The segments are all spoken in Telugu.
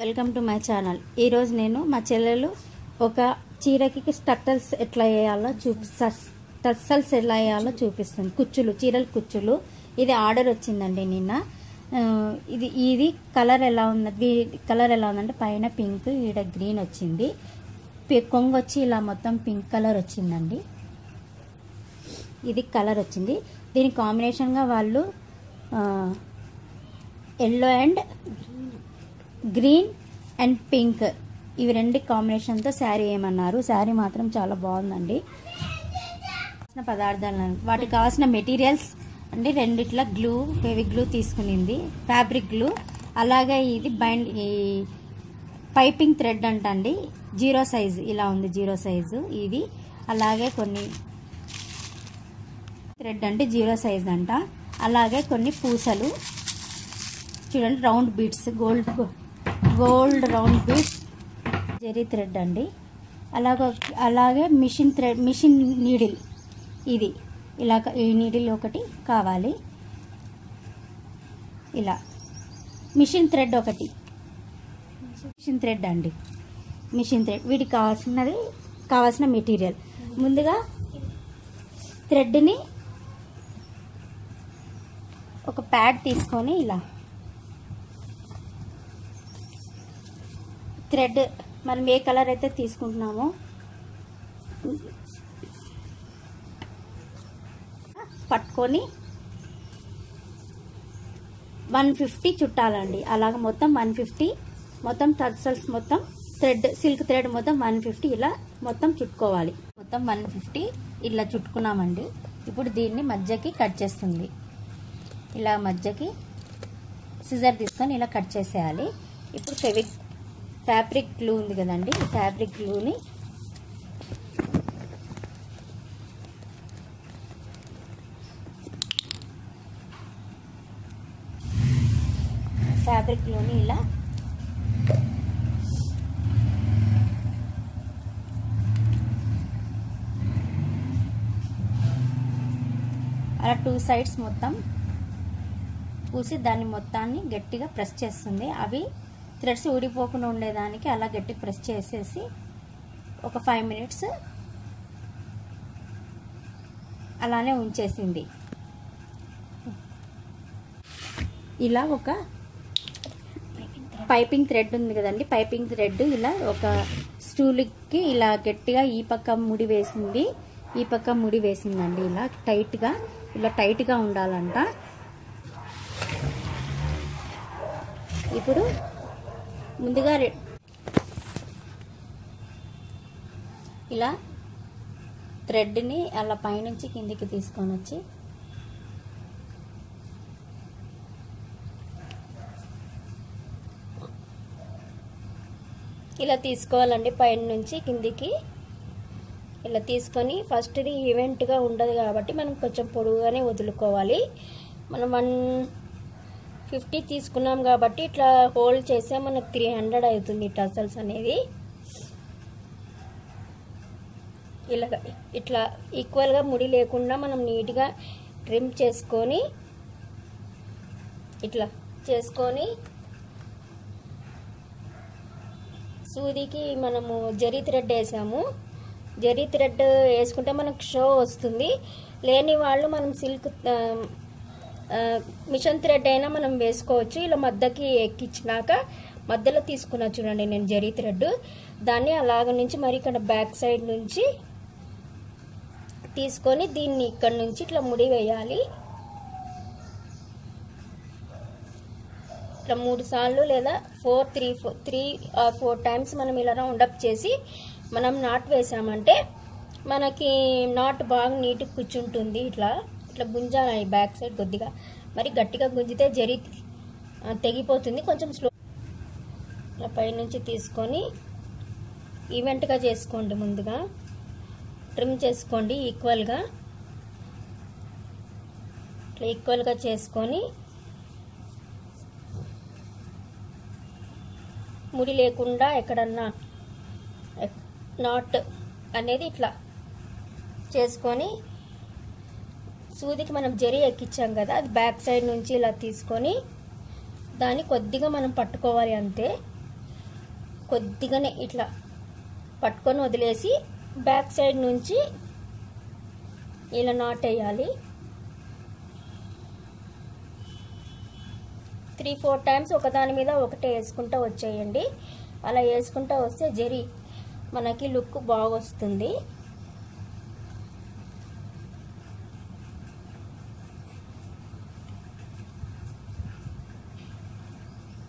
Welcome to my channel. ఈరోజు నేను మా చెల్లెలు ఒక చీరకి టట్టల్స్ ఎట్లా వేయాలో చూపి టస్సల్స్ ఎలా వేయాలో చూపిస్తుంది. కుచ్చులు చీరలు కుచ్చులు. ఇది ఆర్డర్ వచ్చిందండి నిన్న. ఇది ఇది కలర్ ఎలా ఉంది కలర్ ఎలా ఉందంటే పైన పింక్ ఈడ గ్రీన్ వచ్చింది. కొంగు వచ్చి ఇలా మొత్తం పింక్ కలర్ వచ్చిందండి. ఇది కలర్ వచ్చింది. దీని కాంబినేషన్గా వాళ్ళు yellow and green and pink. ఇవి రెండు కాంబినేషన్తో శారీ ఏమన్నారు? శారీ మాత్రం చాలా బాగుందండి. పదార్థాలు వాటికి కావాల్సిన మెటీరియల్స్ అంటే రెండిట్ల glue Fevi glue తీసుకునింది. Fabric glue. అలాగే ఇది బైండ్ ఈ పైపింగ్ థ్రెడ్ అంటండి. జీరో సైజు ఇలా ఉంది జీరో సైజు ఇది. అలాగే కొన్ని థ్రెడ్ అంటే జీరో సైజ్ అంట. అలాగే కొన్ని పూసలు. చూడండి round beads gold gold round beads zari thread అండి. అలాగే అలాగే మిషన్ థ్రెడ్ మిషన్ నీడిల్ ఇది. ఇలా ఈ నీడిల్ ఒకటి కావాలి. ఇలా. మిషన్ థ్రెడ్ ఒకటి. మిషన్ థ్రెడ్ అండి. Machine thread. వీటికి కావాల్సినది కావాల్సిన మెటీరియల్. ముందుగా థ్రెడ్ని ఒక ప్యాడ్ తీసుకొని ఇలా థ్రెడ్ మనం ఏ కలర్ అయితే తీసుకుంటున్నామో. పట్టుకొని వన్ ఫిఫ్టీ చుట్టాలండి. అలాగ మొత్తం వన్ ఫిఫ్టీ మొత్తం టర్సల్స్ మొత్తం థ్రెడ్ సిల్క్ థ్రెడ్ మొత్తం వన్ ఫిఫ్టీ ఇలా మొత్తం చుట్టుకోవాలి. మొత్తం వన్ ఫిఫ్టీ ఇలా చుట్టుకున్నామండి. ఇప్పుడు దీన్ని మధ్యకి కట్ చేస్తుంది. ఇలా మధ్యకి సిజర్ తీసుకొని ఇలా కట్ చేసేయాలి. ఇప్పుడు ఫెవిక్ ఫ్యాబ్రిక్ గ్లూ ఉంది కదండి ఫ్యాబ్రిక్ గ్లూని ఫ్యాబ్రిక్ గ్లూని ఇలా అలా టూ సైడ్స్ మొత్తం పూసి దాన్ని మొత్తాన్ని గట్టిగా ప్రెస్ చేస్తుంది. అవి థ్రెడ్స్ ఊడిపోకుండా ఉండేదానికి అలా గట్టి ప్రెస్ చేసేసి ఒక ఫైవ్ మినిట్స్ అలానే ఉంచేసింది. ఇలా ఒక పైపింగ్ థ్రెడ్ ఉంది కదండి పైపింగ్ థ్రెడ్ ఇలా ఒక స్టూల్కి ఇలా గట్టిగా ఈ పక్క ముడి వేసింది ఈ పక్క ముడి వేసిందండి ఇలా టైట్గా ఇలా టైట్గా ఉండాలంట. ఇప్పుడు ముందుగా ఇలా థ్రెడ్ని అలా పైనుంచి కిందికి తీసుకొని వచ్చి ఇలా తీసుకోవాలండి. పైన నుంచి కిందికి ఇలా తీసుకొని ఫస్ట్ది ఈవెంట్గా ఉండదు కాబట్టి మనం కొంచెం పొడుగుగానే వదులుకోవాలి. మనం వన్ ఫిఫ్టీ తీసుకున్నాం కాబట్టి ఇట్లా హోల్డ్ చేస్తే మనకు త్రీ హండ్రెడ్ అవుతుంది టసల్స్ అనేది ఇలా ఇట్లా ఈక్వల్గా ముడి లేకుండా మనం నీట్గా ట్రిమ్ చేసుకొని ఇట్లా చేసుకొని సూదికి మనము జరీ థ్రెడ్ వేసాము. జరీ థ్రెడ్ వేసుకుంటే మనకు షో వస్తుంది. లేని వాళ్ళు మనం సిల్క్ మిషన్ థ్రెడ్ అయినా మనం వేసుకోవచ్చు. ఇలా మధ్యకి ఎక్కించినాక మధ్యలో తీసుకున్నా చూడండి నేను జరీ థ్రెడ్. దాన్ని అలాగ నుంచి మరి ఇక్కడ బ్యాక్ సైడ్ నుంచి తీసుకొని దీన్ని ఇక్కడ నుంచి ఇట్లా ముడి వేయాలి. ఇట్లా మూడు సార్లు లేదా four three four three four times మనం ఇలా రౌండప్ చేసి మనం నాట్ వేసామంటే మనకి నాట్ బాగా నీట్గా కూర్చుంటుంది ఇట్లా. ఇట్లా గుంజాలి బ్యాక్ సైడ్ కొద్దిగా. మరి గట్టిగా గుంజితే జరి తెగిపోతుంది. కొంచెం స్లో ఇలా పైనుంచి తీసుకొని ఈవెంట్గా చేసుకోండి ముందుగా. ట్రిమ్ చేసుకోండి ఈక్వల్గా. ఇట్లా ఈక్వల్గా చేసుకొని ముడి లేకుండా ఎక్కడన్నా నాట్ అనేది ఇట్లా చేసుకొని సూదికి మనం జరి ఎక్కించాం కదా అది బ్యాక్ సైడ్ నుంచి ఇలా తీసుకొని దాన్ని కొద్దిగా మనం పట్టుకోవాలి అంతే. కొద్దిగానే ఇట్లా పట్టుకొని వదిలేసి బ్యాక్ సైడ్ నుంచి ఇలా నాట్ వేయాలి. త్రీ ఫోర్ టైమ్స్ ఒకదాని మీద ఒకటే వేసుకుంటూ వచ్చేయండి. అలా వేసుకుంటూ వస్తే జరి మనకి లుక్ బాగొస్తుంది.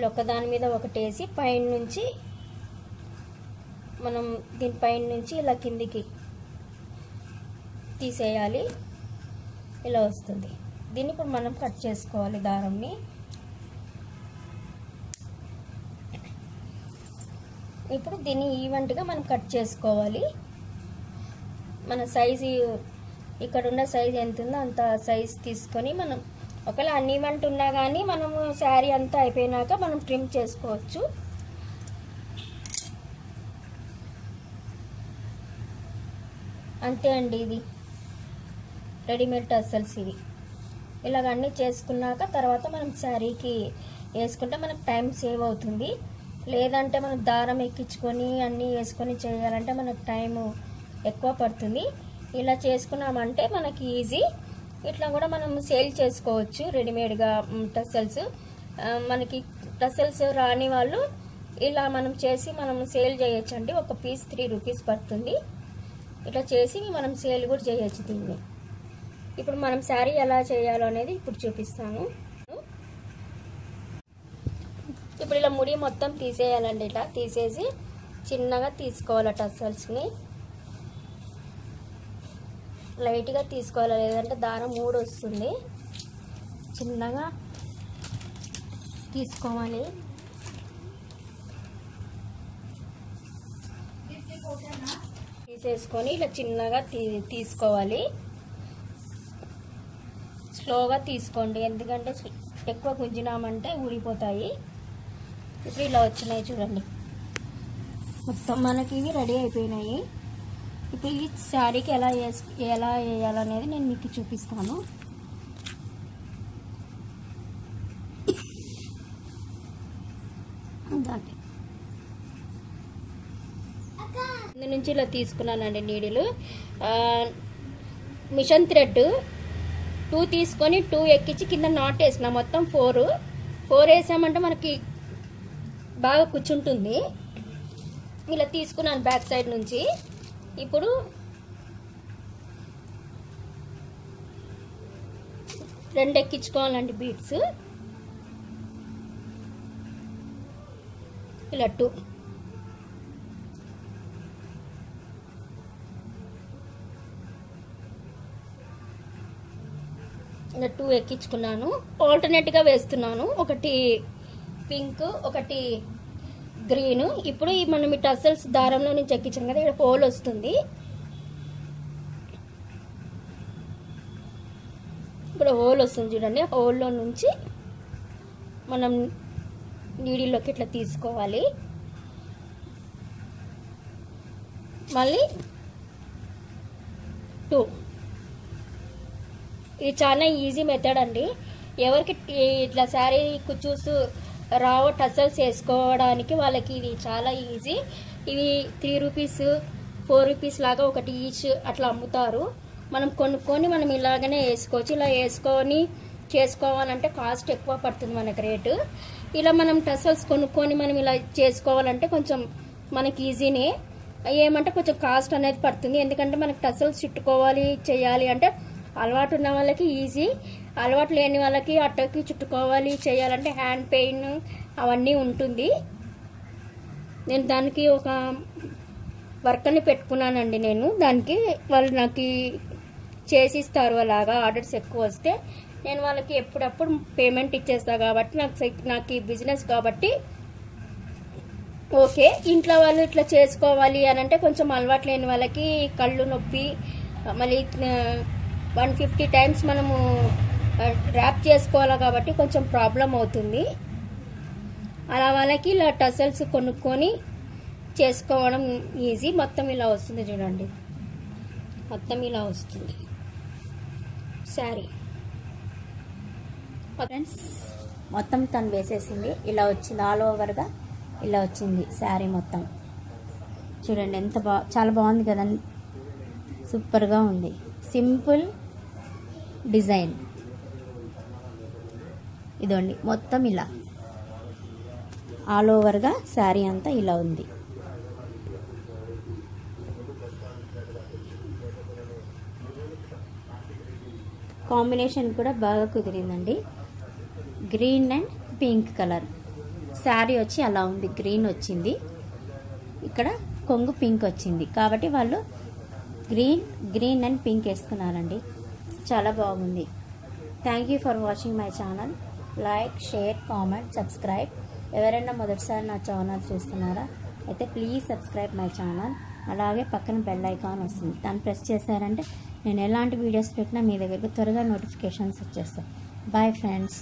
వస్తుంది ఇలా ఒకదాని మీద ఒకటి వేసి పైన నుంచి మనం దీని పైన నుంచి ఇలా కిందికి తీసేయాలి. ఇలా వస్తుంది. దీన్ని ఇప్పుడు మనం కట్ చేసుకోవాలి దారంని. ఇప్పుడు దీన్ని ఈవెంట్గా మనం కట్ చేసుకోవాలి. మన సైజు ఇక్కడ ఉన్న సైజు ఎంత ఉందో అంత సైజు తీసుకొని మనం ఒకవేళ అన్ఈవెంట్ ఉన్నా కానీ మనము శారీ అంతా అయిపోయినాక మనం ట్రిమ్ చేసుకోవచ్చు. అంతే అండి ఇది. రెడీమేడ్ టసల్స్ ఇవి. ఇలాగ అన్నీ చేసుకున్నాక తర్వాత మనం శారీకి వేసుకుంటే మనకు టైం సేవ్ అవుతుంది. లేదంటే మనం దారం ఎక్కించుకొని అన్నీ వేసుకొని చేయాలంటే మనకు టైము ఎక్కువ పడుతుంది. ఇలా చేసుకున్నామంటే మనకి ఈజీ. ఇట్లా కూడా మనం సేల్ చేసుకోవచ్చు రెడీమేడ్గా టసల్స్ మనకి టసల్స్ రాని వాళ్ళు ఇలా మనం చేసి మనం సేల్ చేయొచ్చు అండి ఒక పీస్ త్రీ రూపీస్ పడుతుంది. ఇట్లా చేసి మనం సేల్ కూడా చేయొచ్చు దీన్ని. ఇప్పుడు మనం శారీ ఎలా చేయాలో అనేది ఇప్పుడు చూపిస్తాను. ఇప్పుడు ఇలా ముడి మొత్తం తీసేయాలండి ఇట్లా. తీసేసి చిన్నగా తీసుకోవాలి టసల్స్ని లైట్గా తీసుకోవాలి? లేదంటే దారం మూడు వస్తుంది చిన్నగా తీసుకోవాలి. తీసేసుకొని ఇలా చిన్నగా తీ తీసుకోవాలి. స్లోగా తీసుకోండి. ఎందుకంటే ఎక్కువ గుంజినామంటే ఊడిపోతాయి. ఇప్పుడు ఇలా వచ్చినాయి చూడండి. మొత్తం మనకి ఇవి రెడీ అయిపోయినాయి. ఇప్పుడు ఈ శారీకి ఎలా వేసు ఎలా వేయాలనేది నేను మీకు చూపిస్తాను. దాంట్లో ఇందు నుంచి ఇలా తీసుకున్నానండి నీడిలు. మిషన్ థ్రెడ్ టూ తీసుకొని టూ ఎక్కించి కింద నాట్ వేసిన మొత్తం ఫోర్. ఫోర్ వేసామంటే మనకి బాగా కూర్చుంటుంది. ఇలా తీసుకున్నాను బ్యాక్ సైడ్ నుంచి. ఇప్పుడు రెండు ఎక్కించుకోవాలండి బీట్స్. ఇలా టూ ఇలా టూ ఎక్కించుకున్నాను ఆల్టర్నేట్గా వేస్తున్నాను. ఒకటి పింక్ ఒకటి గ్రీన్. ఇప్పుడు మనం ఈ టసల్స్ దారంలో నుంచి ఎక్కించాం కదా ఇక్కడ హోల్ వస్తుంది. ఇక్కడ హోల్ వస్తుంది చూడండి. హోల్లో నుంచి మనం నీడిలోకి ఇట్లా తీసుకోవాలి. మళ్ళీ టూ. ఇది చాలా ఈజీ మెథడ్ అండి. ఎవరికి ఇట్లా శారీ చూస్తూ రావ టసల్స్ వేసుకోవడానికి వాళ్ళకి ఇది చాలా ఈజీ ఇవి త్రీ రూపీస్ ఫోర్ రూపీస్ లాగా ఒకటి ఈచ్ అట్లా అమ్ముతారు. మనం కొనుక్కొని మనం ఇలాగనే వేసుకోవచ్చు. ఇలా వేసుకొని చేసుకోవాలంటే కాస్ట్ ఎక్కువ పడుతుంది మనకు రేటు ఇలా మనం టసల్స్ కొనుక్కొని మనం ఇలా చేసుకోవాలంటే కొంచెం మనకి ఈజీనే ఏమంటే కొంచెం కాస్ట్ అనేది పడుతుంది. ఎందుకంటే మనకి టసల్స్ చుట్టుకోవాలి చేయాలి అంటే అలవాటు ఉన్న వాళ్ళకి ఈజీ అలవాటు లేని వాళ్ళకి అట్టకి చుట్టుకోవాలి చేయాలంటే హ్యాండ్ పెయిన్ అవన్నీ ఉంటుంది. నేను దానికి ఒక వర్కర్ని పెట్టుకున్నానండి నేను. దానికి వాళ్ళు నాకు చేసిస్తారు అలాగా ఆర్డర్స్ ఎక్కువ వస్తే. నేను వాళ్ళకి ఎప్పుడప్పుడు పేమెంట్ ఇచ్చేస్తా కాబట్టి నాకు సెక్- నాకు ఈ బిజినెస్ కాబట్టి ఓకే. ఇంట్లో వాళ్ళు ఇట్లా చేసుకోవాలి అని అంటే కొంచెం అలవాటు లేని వాళ్ళకి కళ్ళు నొప్పి మళ్ళీ వన్ ఫిఫ్టీ టైమ్స్ మనము ర్యాప్ చేసుకోవాలి కాబట్టి కొంచెం ప్రాబ్లం అవుతుంది. అలా వాళ్ళకి ఇలా టసల్స్ కొనుక్కొని చేసుకోవడం ఈజీ మొత్తం ఇలా వస్తుంది చూడండి. మొత్తం ఇలా వస్తుంది. శారీ ఫ్రెండ్స్ మొత్తం తను వేసేసింది. ఇలా వచ్చింది. ఆల్ ఓవర్గా ఇలా వచ్చింది శారీ మొత్తం. చూడండి ఎంత బా చాలా బాగుంది కదండి. సూపర్గా ఉంది. సింపుల్ డిజైన్ ఇదండి. మొత్తం ఇలా. ఆల్ ఓవర్గా శారీ అంతా ఇలా ఉంది. కాంబినేషన్ కూడా బాగా కుదిరిందండి. Green and pink colour sari వచ్చి అలా ఉంది. గ్రీన్ వచ్చింది. ఇక్కడ కొంగు పింక్ వచ్చింది. కాబట్టి వాళ్ళు గ్రీన్ గ్రీన్ అండ్ పింక్ వేసుకున్నారండి. చాలా బాగుంది. Thank you for watching my channel like share comment subscribe. ఎవరైనా మొదటిసారి నా ఛానల్ చూస్తున్నారా అయితే ప్లీజ్ సబ్స్క్రైబ్ మై ఛానల్. అలాగే పక్కన బెల్ ఐకాన్ వస్తుంది. దాన్ని ప్రెస్ చేశారంటే నేను ఎలాంటి వీడియోస్ పెట్టినా మీ దగ్గరకు త్వరగా నోటిఫికేషన్స్ వచ్చేస్తాయి. Bye friends.